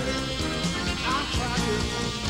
I tried to.